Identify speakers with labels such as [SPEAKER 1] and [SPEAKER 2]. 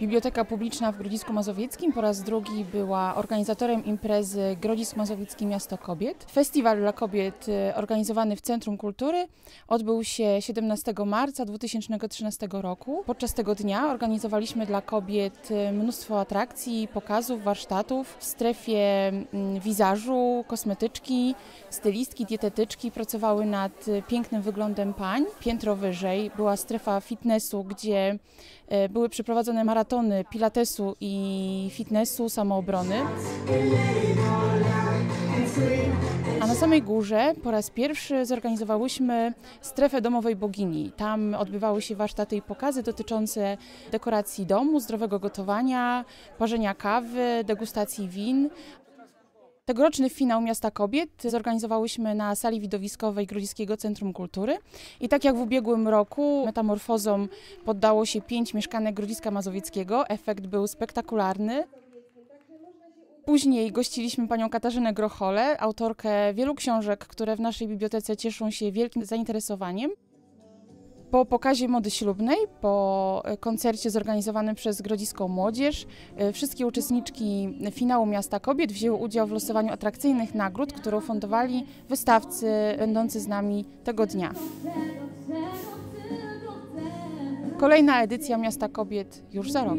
[SPEAKER 1] Biblioteka Publiczna w Grodzisku Mazowieckim po raz drugi była organizatorem imprezy Grodzisk Mazowiecki Miasto Kobiet. Festiwal dla kobiet y, organizowany w Centrum Kultury odbył się 17 marca 2013 roku. Podczas tego dnia organizowaliśmy dla kobiet y, mnóstwo atrakcji, pokazów, warsztatów w strefie mm, wizażu, kosmetyczki, stylistki, dietetyczki pracowały nad y, pięknym wyglądem pań. Piętro wyżej była strefa fitnessu, gdzie były przeprowadzone maratony pilatesu i fitnessu, samoobrony. A na samej górze po raz pierwszy zorganizowałyśmy strefę domowej bogini. Tam odbywały się warsztaty i pokazy dotyczące dekoracji domu, zdrowego gotowania, parzenia kawy, degustacji win. Tegoroczny finał Miasta Kobiet zorganizowałyśmy na sali widowiskowej Grodziskiego Centrum Kultury. I tak jak w ubiegłym roku metamorfozom poddało się pięć mieszkanek Grodziska Mazowieckiego. Efekt był spektakularny. Później gościliśmy panią Katarzynę Grocholę, autorkę wielu książek, które w naszej bibliotece cieszą się wielkim zainteresowaniem. Po pokazie mody ślubnej, po koncercie zorganizowanym przez Grodziską Młodzież, e, wszystkie uczestniczki finału Miasta Kobiet wzięły udział w losowaniu atrakcyjnych nagród, które ufundowali wystawcy będący z nami tego dnia. Kolejna edycja Miasta Kobiet już za rok.